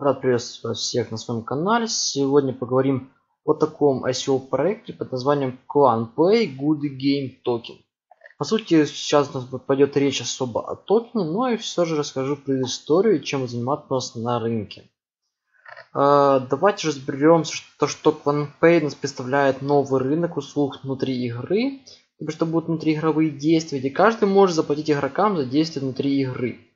Рад приветствовать всех на своем канале. Сегодня поговорим о таком ICO проекте под названием ClanPay Good Game Token. По сути, сейчас у нас пойдет речь особо о токене, но и все же расскажу про историю, чем заниматься на рынке. А, давайте разберемся, что, что ClanPay нас представляет новый рынок услуг внутри игры, что будут внутриигровые действия, где каждый может заплатить игрокам за действия внутри игры.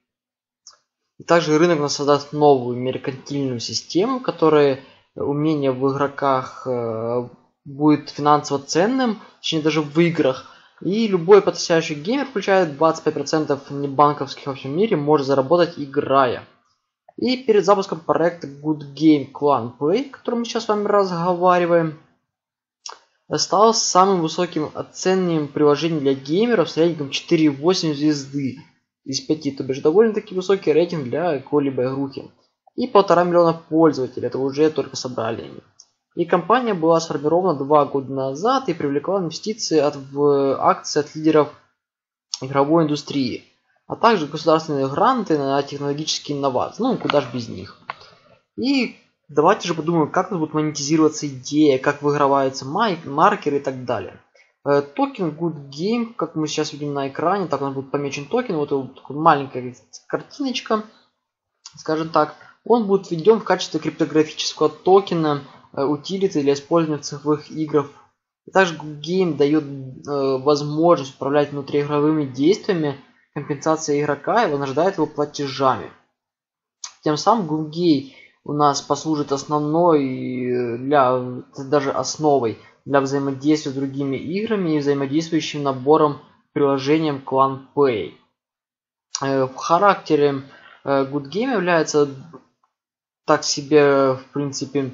И также рынок нас создаст новую меркантильную систему, которая умение в игроках э, будет финансово ценным, точнее даже в играх. И любой потрясающий геймер, включая 25% небанковских во всем мире, может заработать играя. И перед запуском проекта Good Game Clan Play, о котором мы сейчас с вами разговариваем, стал самым высоким оцененным приложением для геймеров с рейтингом 4,8 звезды из 5, то бишь довольно-таки высокий рейтинг для какой-либо игрухи. И полтора миллиона пользователей, это уже только собрали они. И компания была сформирована два года назад и привлекла инвестиции от, в акции от лидеров игровой индустрии, а также государственные гранты на технологические инновации. Ну, куда же без них. И давайте же подумаем, как тут будет монетизироваться идея, как выигрываются маркеры и так далее. Э, токен Good Game, как мы сейчас видим на экране, так он будет помечен токен, вот, вот маленькая картиночка, скажем так, он будет введен в качестве криптографического токена э, утилиты для использования в цифровых играх. Также Good Game дает э, возможность управлять внутриигровыми действиями, компенсация игрока и вознаграждает его платежами. Тем самым Good Game у нас послужит основной э, для даже основой для взаимодействия с другими играми и взаимодействующим набором приложением Clan Play. Э, в характере э, Good Game является так себе, в принципе,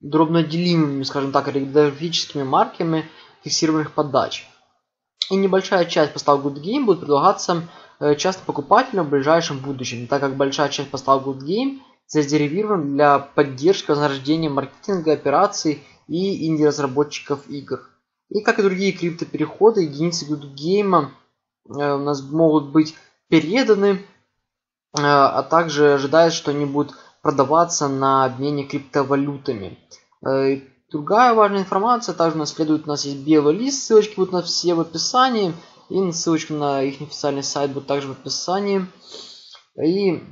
дробноделимыми, скажем так, ориграфическими марками фиксированных подач. И небольшая часть поставок Good Game будет предлагаться э, часто покупателям в ближайшем будущем, так как большая часть поставок Good Game – зарезервирован для поддержки вознаграждения маркетинга операций и инди-разработчиков игр. И как и другие криптопереходы, единицы гудгейма э, у нас могут быть переданы, э, а также ожидается, что они будут продаваться на обмене криптовалютами. Э, другая важная информация, также у нас следует, у нас есть белый лист, ссылочки будут на все в описании, и ссылочка на их официальный сайт будет также в описании. И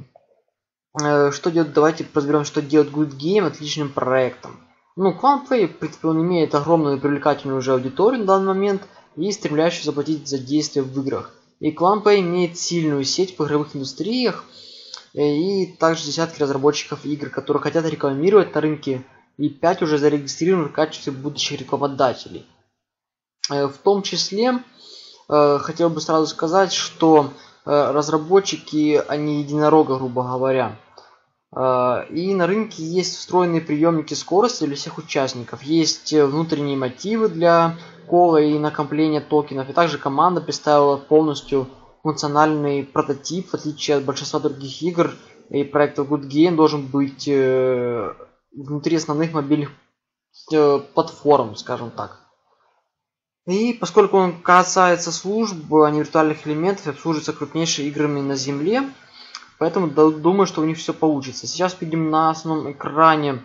что делать, давайте разберем, что делать Good Game отличным проектом. Ну, Clownplay, в принципе, он имеет огромную и привлекательную уже аудиторию на данный момент и стремляющую заплатить за действия в играх. И Clownplay имеет сильную сеть в игровых индустриях э, и также десятки разработчиков игр, которые хотят рекламировать на рынке и 5 уже зарегистрированы в качестве будущих рекламодателей. Э, в том числе, хотел бы сразу сказать, что разработчики, они единорога, грубо говоря. А, и на рынке есть встроенные приемники скорости для всех участников. Есть э, внутренние мотивы для кола и накопления токенов. И также команда представила полностью функциональный прототип, в отличие от большинства других игр. И проект Good Game должен быть э, внутри основных мобильных э, платформ, скажем так. И поскольку он касается служб, а не виртуальных элементов, обслуживается крупнейшими играми на Земле, Поэтому думаю, что у них все получится. Сейчас видим на основном экране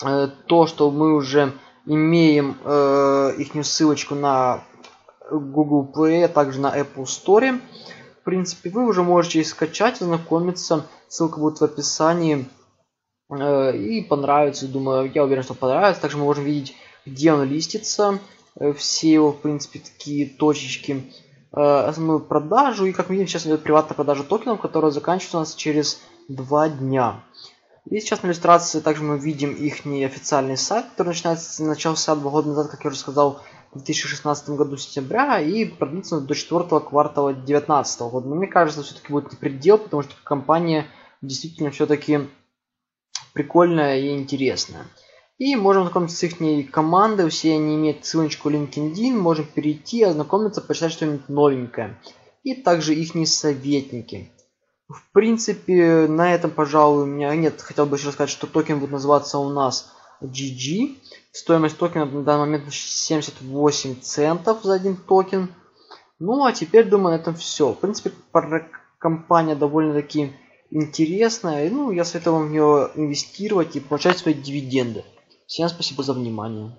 э, то, что мы уже имеем э, их ссылочку на Google Play, а также на Apple Store. В принципе, вы уже можете их скачать, ознакомиться. Ссылка будет в описании. Э, и понравится, думаю, я уверен, что понравится. Также мы можем видеть, где он листится. Э, все его, в принципе, такие точечки основную продажу. И как мы видим, сейчас идет приватная продажа токенов, которая заканчивается у нас через два дня. И сейчас на иллюстрации также мы видим их официальный сайт, который начинается, начался два года назад, как я уже сказал, в 2016 году сентября и продлится до четвертого квартала 2019 года. Но мне кажется, все-таки будет не предел, потому что компания действительно все-таки прикольная и интересная. И можем ознакомиться с их командой, все они имеют ссылочку LinkedIn, можем перейти, ознакомиться, почитать что-нибудь новенькое. И также их советники. В принципе, на этом, пожалуй, у меня нет. Хотел бы еще сказать, что токен будет называться у нас GG. Стоимость токена на данный момент 78 центов за один токен. Ну, а теперь, думаю, на этом все. В принципе, компания довольно-таки интересная. Ну, я советую вам в нее инвестировать и получать свои дивиденды. Всем спасибо за внимание.